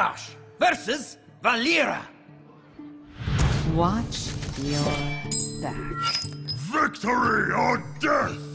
Garrosh versus Valeera. Watch your back. Victory or death!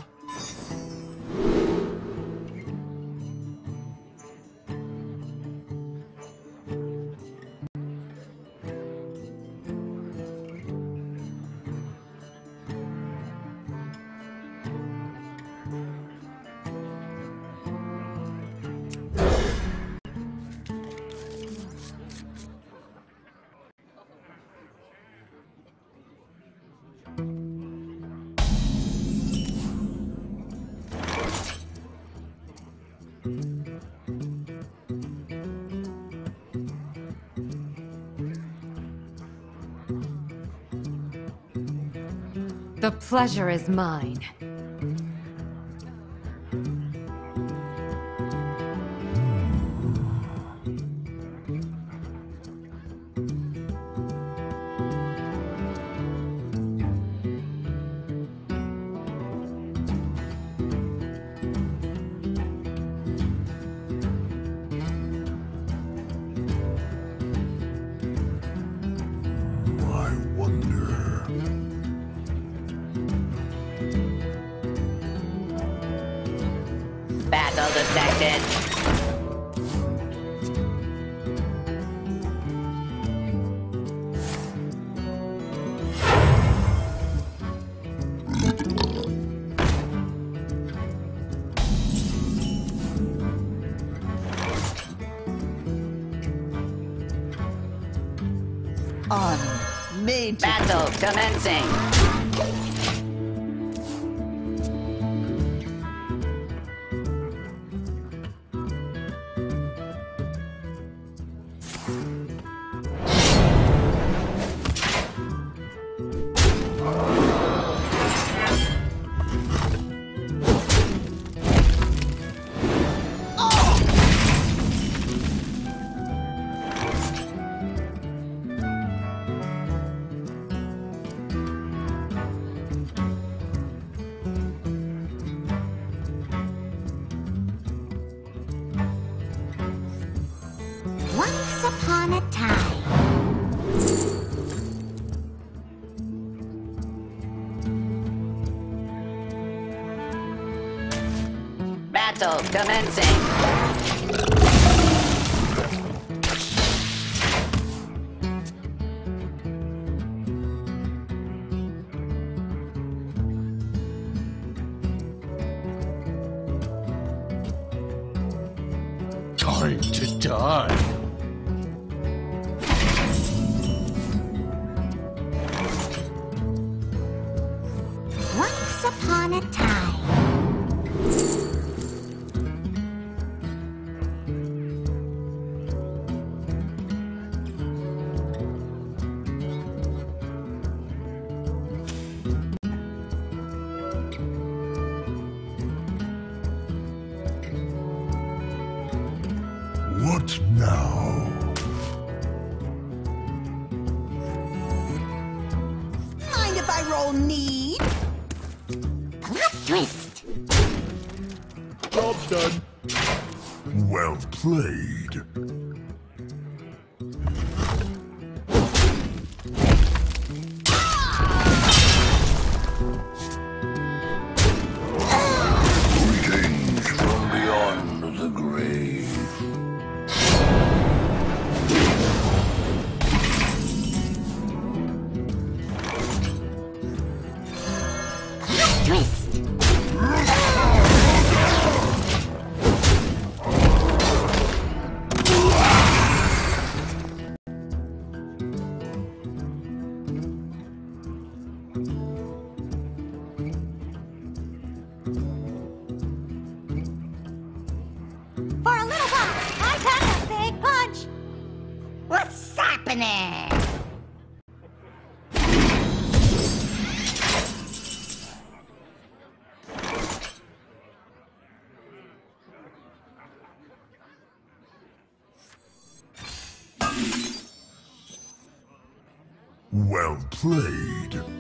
The pleasure is mine. Wonder. Battle detected. Honor Battle commencing. Battle commencing. Time to die. What now? Mind if I roll need? Plot twist. Job's done. Well played. Well played.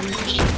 Thank you.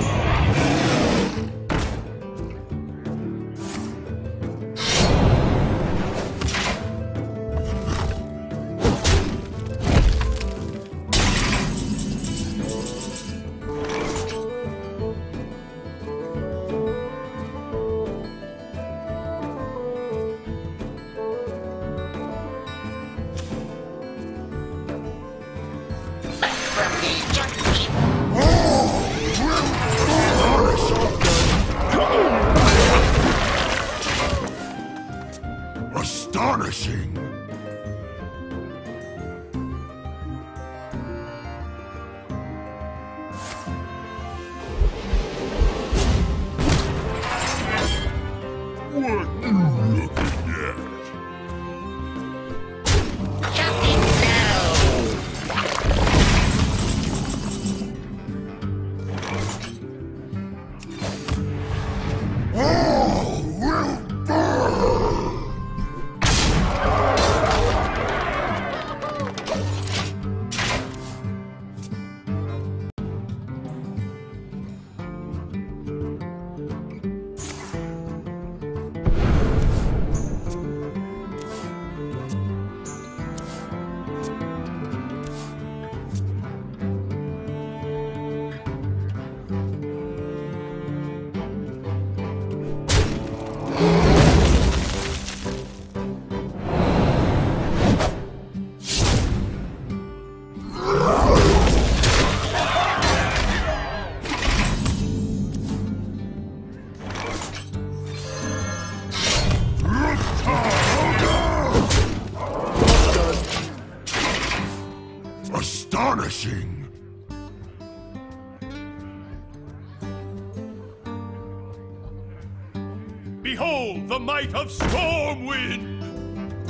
Behold the might of Stormwind!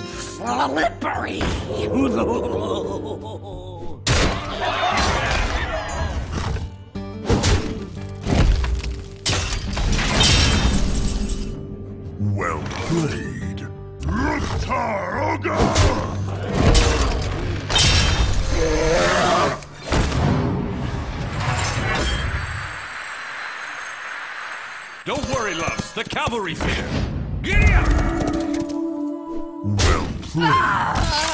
Slippery! worry. The cavalry's here. Giddy up! Well played. Ah!